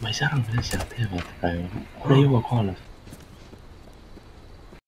Ma ei saa aru, kuidas sealt teevad praegu. kuule, jõua kohale.